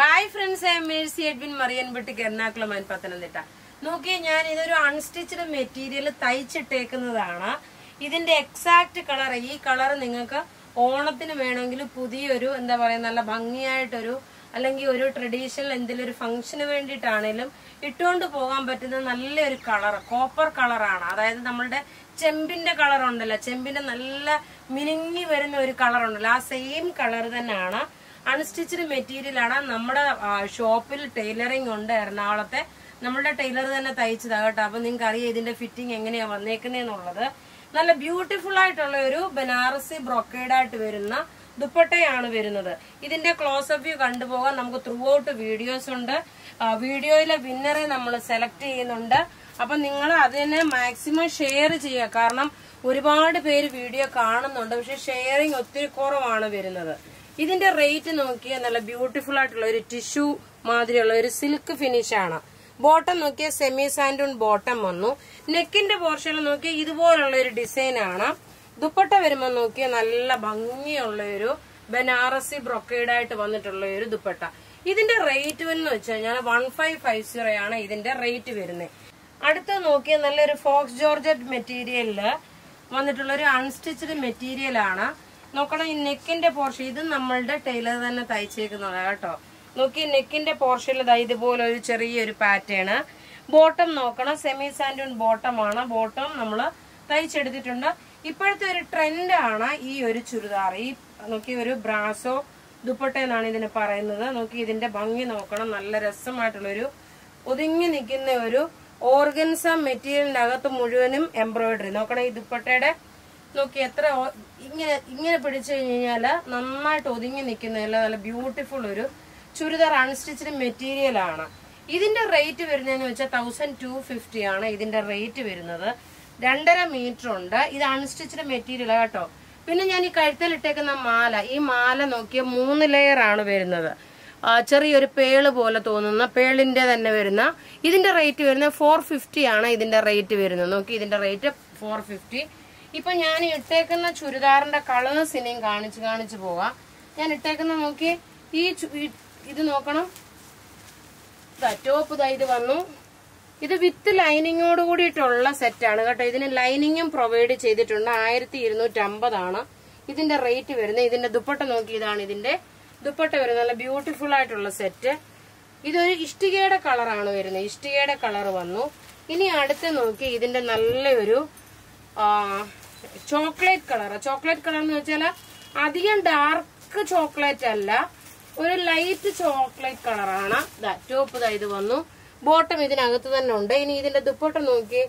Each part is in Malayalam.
Hi friends I Mercy Edwin മറിയൻപെട്ടിക്ക് Ernakulam and Pathanamthitta നോക്കിയേ ഞാൻ ഇതൊരു അൺസ്റ്റിച്ചഡ് മെറ്റീരിയൽ തയ്ച്ചിട്ടേക്കുന്നതാണ്. ഇതിന്റെ എക്സാക്ട് കളർ ഈ കളർ നിങ്ങൾക്ക് ഓണത്തിന് വേണമെങ്കിൽ പുതിയൊരു എന്താ പറയാ നല്ല ഭംഗിയായിട്ടൊരു അല്ലെങ്കിൽ ഒരു ട്രഡീഷണൽ എന്തെങ്കിലും ഒരു ഫംഗ്ഷന് വേണ്ടിയിട്ടാണേലും ഇട്ടുകൊണ്ട് പോകാൻ പറ്റുന്ന നല്ലൊരു കളർ കോപ്പർ കളറാണ് അതായത് നമ്മളുടെ ചെമ്പിന്റെ കളർ ഉണ്ടല്ലോ. ചെമ്പിന്റെ നല്ല മിനുങ്ങി വരുന്ന ഒരു കളർ ഉണ്ടല്ലോ. ആ സെയിം കളർ തന്നെയാണ് അൺസ്റ്റിച്ച്ഡ് മെറ്റീരിയലാണ് നമ്മുടെ ഷോപ്പിൽ ടൈലറിംഗ് ഉണ്ട് എറണാകുളത്തെ. നമ്മുടെ ടൈലർ തന്നെ തയ്ച്ചതാണ് കേട്ടോ. അപ്പൊ നിങ്ങൾക്ക് അറിയാം ഇതിന്റെ ഫിറ്റിംഗ് എങ്ങനെയാണ് വന്നേക്കുന്നതെന്നുള്ളത് നല്ല ബ്യൂട്ടിഫുൾ ആയിട്ടുള്ള ഒരു ബനാറസി ബ്രൊക്കേഡ് ആയിട്ട് വരുന്ന ദുപ്പട്ടയാണ് വരുന്നത്. ഇതിന്റെ ക്ലോസപ്പ് വ്യൂ കണ്ടുപോകാൻ നമുക്ക് ത്രൂ ഔട്ട് വീഡിയോസ് ഉണ്ട്. വീഡിയോയിലെ വിന്നറെ നമ്മൾ സെലക്ട് ചെയ്യുന്നുണ്ട്. അപ്പൊ നിങ്ങൾ അതിനെ മാക്സിമം ഷെയർ ചെയ്യുക. കാരണം ഒരുപാട് പേര് വീഡിയോ കാണുന്നുണ്ട്. പക്ഷെ ഷെയറിങ് ഒത്തിരി കുറവാണ് വരുന്നത്. ഇതിന്റെ റേറ്റ് നോക്കിയ നല്ല ബ്യൂട്ടിഫുൾ ആയിട്ടുള്ള ഒരു ടിഷ്യൂ മാതിരിയുള്ള ഒരു സിൽക്ക് ഫിനിഷ് ആണ്. ബോട്ടം നോക്കിയ സെമി സാൻഡൂൺ ബോട്ടം വന്നു. നെക്കിന്റെ പോർഷനിൽ നോക്കിയ ഇതുപോലുള്ള ഒരു ഡിസൈൻ ആണ്. ദുപ്പട്ട വരുമ്പോൾ നോക്കിയ നല്ല ഭംഗിയുള്ള ഒരു ബനാറസി ബ്രൊക്കേഡ് ആയിട്ട് വന്നിട്ടുള്ള ഒരു ദുപ്പട്ട. ഇതിന്റെ റേറ്റ് എന്ന് വെച്ച് കഴിഞ്ഞാൽ വൺ ഫൈവ് ഫൈവ് സീറോ ആണ് ഇതിന്റെ റേറ്റ് വരുന്നത് അടുത്ത നോക്കിയ നല്ലൊരു ഫോക്സ് ജോർജറ്റ് മെറ്റീരിയലിൽ വന്നിട്ടുള്ള ഒരു അൺസ്റ്റിച്ച്ഡ് മെറ്റീരിയൽ ആണ്. നോക്കണം ഈ നെക്കിന്റെ പോർഷൻ ഇത് നമ്മളുടെ ടൈലർ തന്നെ തയ്ച്ചേക്കുന്നതാണ് കേട്ടോ. നോക്കി നെക്കിന്റെ പോർഷനിൽ ഇതാ ഇതുപോലെ ഒരു ചെറിയൊരു പാറ്റേൺ ബോട്ടം നോക്കണം സെമി സാൻഡൂൺ ബോട്ടം ആണ്. ബോട്ടം നമ്മൾ തയ്ച്ചെടുത്തിട്ടുണ്ട്. ഇപ്പോഴത്തെ ഒരു ട്രെൻഡ് ആണ് ഈ ഒരു ചുരിദാർ. ഈ നോക്കി ഒരു ബ്രാസോ ദുപ്പട്ട എന്നാണ് ഇതിന് പറയുന്നത്. നോക്കി ഇതിന്റെ ഭംഗി നോക്കണം. നല്ല രസമായിട്ടുള്ള ഒരു ഒതുങ്ങി നിൽക്കുന്ന ഒരു ഓർഗൻസ മെറ്റീരിയലിന്റെ അകത്ത് മുഴുവനും എംബ്രോയിഡറി. നോക്കണം ഈ ദുപ്പട്ടയുടെ നോക്കി എത്ര ഇങ്ങനെ ഇങ്ങനെ പിടിച്ചു കഴിഞ്ഞാൽ നന്നായിട്ട് ഒതുങ്ങി നിൽക്കുന്നതല്ല നല്ല ബ്യൂട്ടിഫുൾ ഒരു ചുരിദാർ അൺസ്റ്റിച്ചിന് മെറ്റീരിയൽ ആണ്. ഇതിന്റെ റേറ്റ് വരുന്നതെന്ന് വെച്ചാൽ തൗസൻഡ് ടു ഫിഫ്റ്റി ആണ് ഇതിന്റെ റേറ്റ് വരുന്നത്. രണ്ടര മീറ്റർ ഉണ്ട്. ഇത് അൺസ്റ്റിച്ചിന് മെറ്റീരിയൽ കേട്ടോ. പിന്നെ ഞാൻ ഈ കഴുത്തിൽ ഇട്ടേക്കുന്ന മാല ഈ മാല നോക്കിയ മൂന്ന് ലെയർ ആണ് വരുന്നത്. ചെറിയൊരു പേൾ പോലെ തോന്നുന്ന പേളിന്റെ തന്നെ വരുന്ന. ഇതിന്റെ റേറ്റ് വരുന്നത് ഫോർ ഫിഫ്റ്റി ആണ് ഇതിന്റെ റേറ്റ് വരുന്നത്. നോക്കി ഇതിന്റെ റേറ്റ് ഫോർ ഫിഫ്റ്റി ഇപ്പൊ ഞാൻ ഇട്ടേക്കുന്ന ചുരിദാറിന്റെ കളേഴ്സ് ഇനിയും കാണിച്ച് കാണിച്ച് പോവാം. ഞാൻ ഇട്ടേക്കുന്ന നോക്കി ഈ ഇത് നോക്കണം. ടോപ്പ് ഇതാ വന്നു. ഇത് വിത്ത് ലൈനിങ്ങോട് കൂടിയിട്ടുള്ള സെറ്റാണ് കേട്ടോ. ഇതിന് ലൈനിങ്ങും പ്രൊവൈഡ് ചെയ്തിട്ടുണ്ട്. ആയിരത്തി ഇരുന്നൂറ്റി അമ്പതാണ് ഇതിന്റെ റേറ്റ് വരുന്നത്. ഇതിന്റെ ദുപ്പട്ട നോക്കി ഇതാണ് ഇതിന്റെ ദുപ്പട്ട വരുന്നത്. നല്ല ബ്യൂട്ടിഫുൾ ആയിട്ടുള്ള സെറ്റ് ഇതൊരു ഇഷ്ടികയുടെ കളറാണ് വരുന്നത്. ഇഷ്ടികയുടെ കളർ വന്നു. ഇനി അടുത്ത് നോക്കി ഇതിന്റെ നല്ലൊരു ചോക്ലേറ്റ് കളർ ചോക്ലേറ്റ് കളർ എന്ന് വെച്ചാൽ അധികം ഡാർക്ക് ചോക്ലേറ്റ് അല്ല. ഒരു ലൈറ്റ് ചോക്ലേറ്റ് കളറാണ് ടോപ്പ് ഇതാ ഇത് വന്നു. ബോട്ടം ഇതിനകത്ത് തന്നെ ഉണ്ട്. ഇനി ഇതിന്റെ ദുപ്പട്ട നോക്കി.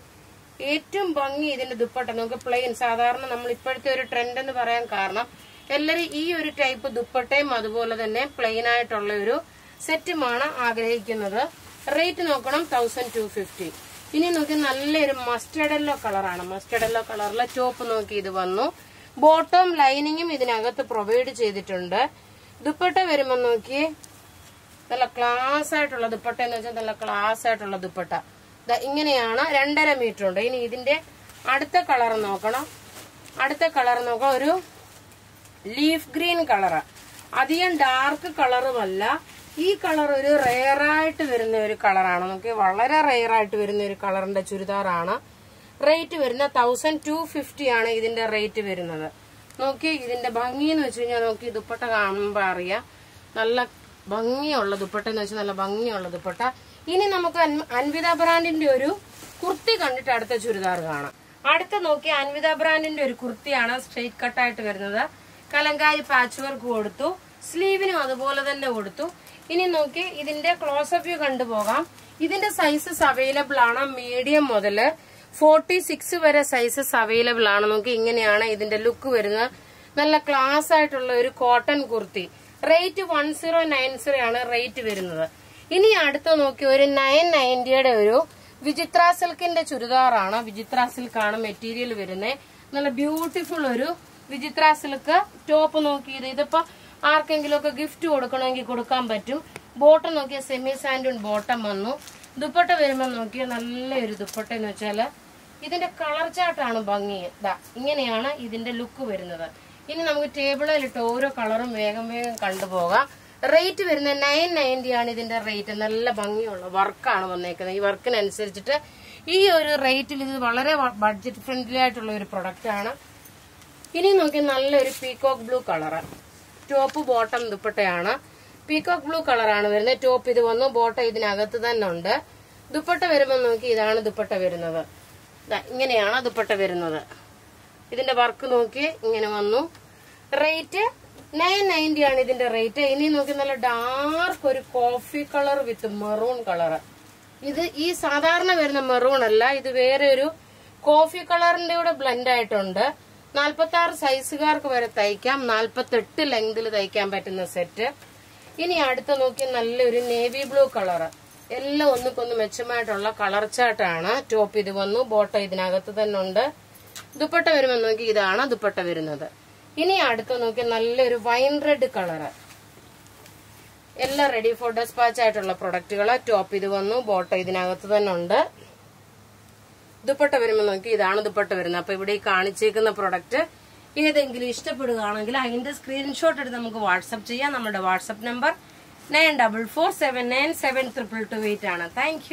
ഏറ്റവും ഭംഗി ഇതിന്റെ ദുപ്പട്ട. നമുക്ക് പ്ലെയിൻ സാധാരണ നമ്മൾ ഇപ്പോഴത്തെ ഒരു ട്രെൻഡ് എന്ന് പറയാൻ കാരണം എല്ലാവരും ഈ ഒരു ടൈപ്പ് ദുപ്പട്ടയും അതുപോലെ തന്നെ പ്ലെയിൻ ആയിട്ടുള്ള ഒരു സെറ്റുമാണ് ആഗ്രഹിക്കുന്നത്. റേറ്റ് നോക്കണം തൗസൻഡ് ടു ഫിഫ്റ്റി ഇനി നോക്കി നല്ലൊരു മസ്റ്റർഡ് യെല്ലോ കളറാണ് മസ്റ്റർഡ് യെല്ലോ കളറിലെ ടോപ്പ് നോക്കി ഇത് വന്നു. ബോട്ടം ലൈനിങ്ങും ഇതിനകത്ത് പ്രൊവൈഡ് ചെയ്തിട്ടുണ്ട്. ദുപ്പട്ട വരുമ്പോൾ നോക്കി നല്ല ക്ലാസ് ആയിട്ടുള്ള ദുപ്പട്ട എന്ന് വെച്ചാൽ നല്ല ക്ലാസ് ആയിട്ടുള്ള ദുപ്പട്ട. ഇങ്ങനെയാണ് രണ്ടര മീറ്റർ ഉണ്ട്. ഇനി ഇതിന്റെ അടുത്ത കളർ നോക്കണം. അടുത്ത കളർ നോക്കാം. ഒരു ലീഫ് ഗ്രീൻ കളറ് അധികം ഡാർക്ക് കളറുമല്ല ഈ കളർ ഒരു റെയറായിട്ട് വരുന്ന ഒരു കളറാണ് നമുക്ക് വളരെ റെയറായിട്ട് വരുന്ന ഒരു കളറിന്റെ ചുരിദാറാണ് റേറ്റ് വരുന്ന തൗസൻഡ് ടു ഫിഫ്റ്റി ആണ് ഇതിന്റെ റേറ്റ് വരുന്നത്. നോക്കി ഇതിന്റെ ഭംഗി എന്ന് വെച്ച് കഴിഞ്ഞാൽ നോക്കി ദുപ്പട്ട കാണുമ്പോൾ അറിയാം. നല്ല ഭംഗിയുള്ള ദുപ്പട്ട എന്ന് വെച്ചാൽ നല്ല ഭംഗിയുള്ള ദുപ്പട്ട. ഇനി നമുക്ക് അൻ- അൻവിത ബ്രാൻഡിന്റെ ഒരു കുർത്തി കണ്ടിട്ട് അടുത്ത ചുരിദാർ കാണാം. അടുത്ത നോക്കി അൻവിത ബ്രാൻഡിന്റെ ഒരു കുർത്തിയാണ് സ്ട്രെയിറ്റ് കട്ടായിട്ട് വരുന്നത്. കലങ്കാരി പാച്ച് വർക്ക് കൊടുത്തു. സ്ലീവിനും അതുപോലെ തന്നെ കൊടുത്തു. ഇനി നോക്കി ഇതിന്റെ ക്ലോസപ്പ് വ്യൂ കണ്ടുപോകാം. ഇതിന്റെ സൈസസ് അവൈലബിൾ ആണ് മീഡിയം മുതൽ ഫോർട്ടി സിക്സ് വരെ സൈസസ് അവൈലബിൾ ആണ്. നോക്കി ഇങ്ങനെയാണ് ഇതിന്റെ ലുക്ക് വരുന്നത്. നല്ല ക്ലാസ് ആയിട്ടുള്ള ഒരു cotton kurti. Rate one zero nine zero ആണ് റേറ്റ് വരുന്നത്. ഇനി അടുത്ത നോക്കി ഒരു നയൻ നയന്റിയുടെ ഒരു വിചിത്ര സിൽക്കിന്റെ ചുരിദാറാണ് വിചിത്ര സിൽക്കാണ് മെറ്റീരിയൽ വരുന്നത്. നല്ല ബ്യൂട്ടിഫുൾ ഒരു വിചിത്ര സിൽക്ക്. ടോപ്പ് നോക്കിയത് ഇതിപ്പോ ആർക്കെങ്കിലും ഒക്കെ ഗിഫ്റ്റ് കൊടുക്കണമെങ്കിൽ കൊടുക്കാൻ പറ്റും. ബോട്ടം നോക്കിയ സെമി സാൻഡൂൺ ബോട്ടം വന്നു. ദുപ്പട്ട വരുമ്പോൾ നോക്കിയ നല്ലൊരു ദുപ്പട്ട എന്ന് വെച്ചാൽ ഇതിന്റെ കളർ ചാട്ടാണ് ഭംഗി. ദാ ഇങ്ങനെയാണ് ഇതിന്റെ ലുക്ക് വരുന്നത്. ഇനി നമുക്ക് ടേബിളിലിട്ട് ഓരോ കളറും വേഗം വേഗം കണ്ടുപോകാം. റേറ്റ് വരുന്നത് നയൻ നയന്റി ആണ് ഇതിന്റെ റേറ്റ് നല്ല ഭംഗിയുള്ള വർക്കാണ് വന്നേക്കുന്നത്. ഈ വർക്കിനനുസരിച്ചിട്ട് ഈ ഒരു റേറ്റിൽ ഇത് വളരെ ബഡ്ജറ്റ് ഫ്രണ്ട്ലി ആയിട്ടുള്ള ഒരു പ്രൊഡക്റ്റ് ആണ്. ഇനി നോക്കി നല്ലൊരു peacock blue colour top bottom ദുപ്പട്ടയാണ്. പീകോക്ക് ബ്ലൂ കളറാണ് വരുന്നത്. ടോപ്പ് ഇത് വന്നു ബോട്ടം ഇതിനകത്ത് തന്നെ ഉണ്ട്. ദുപ്പട്ട വരുമ്പോൾ നോക്കി ഇതാണ് ദുപ്പട്ട വരുന്നത്. ഇങ്ങനെയാണ് ദുപ്പട്ട വരുന്നത്. ഇതിന്റെ വർക്ക് നോക്കി ഇങ്ങനെ വന്നു. റേറ്റ് നയൻ നയന്റി ആണ് ഇതിന്റെ റേറ്റ്. ഇനി നോക്കി നല്ല ഡാർക്ക് ഒരു coffee colour with maroon colour ഇത് ഈ സാധാരണ വരുന്ന മെറൂൺ അല്ല ഇത് വേറെ ഒരു കോഫി കളറിന്റെ കൂടെ ബ്ലെൻഡ് ആയിട്ടുണ്ട്. നാൽപ്പത്തി ആറ് സൈസുകാർക്ക് വരെ തയ്ക്കാം. നാൽപ്പത്തെട്ട് ലെങ്തിൽ തയ്ക്കാൻ പറ്റുന്ന സെറ്റ് ഇനി അടുത്ത നോക്കി നല്ലൊരു നേവി ബ്ലൂ കളർ എല്ലാം ഒന്നുക്കൊന്ന് മെച്ചമായിട്ടുള്ള കളർ ചാട്ടാണ് ടോപ്പ് ഇത് വന്നു ബോട്ടം ഇതിനകത്ത് തന്നെ ഉണ്ട്. ദുപ്പട്ട വരുമ്പോൾ നോക്കി ഇതാണ് ദുപ്പട്ട വരുന്നത്. ഇനി അടുത്ത നോക്കി നല്ലൊരു വൈൻ റെഡ് കളറ് എല്ലാം റെഡി ഫോർ ഡെസ്പാച്ച് ആയിട്ടുള്ള പ്രൊഡക്റ്റുകൾ ടോപ്പ് ഇത് വന്നു ബോട്ടം ഇതിനകത്ത് തന്നെ ഉണ്ട്. ദുപ്പട്ട വരുമ്പോൾ നോക്കി ഇതാണ് ദുപ്പട്ട വരുന്നത്. അപ്പൊ ഇവിടെ ഈ കാണിച്ചേക്കുന്ന പ്രൊഡക്റ്റ് ഏതെങ്കിലും ഇഷ്ടപ്പെടുകയാണെങ്കിൽ അതിന്റെ സ്ക്രീൻഷോട്ട് എടുത്ത് നമുക്ക് വാട്സപ്പ് ചെയ്യാം. നമ്മുടെ WhatsApp number nine double four seven nine seven triple two eight ആണ്. താങ്ക്